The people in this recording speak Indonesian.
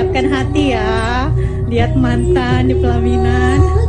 siapkan hati ya. Lihat mantan di pelaminan.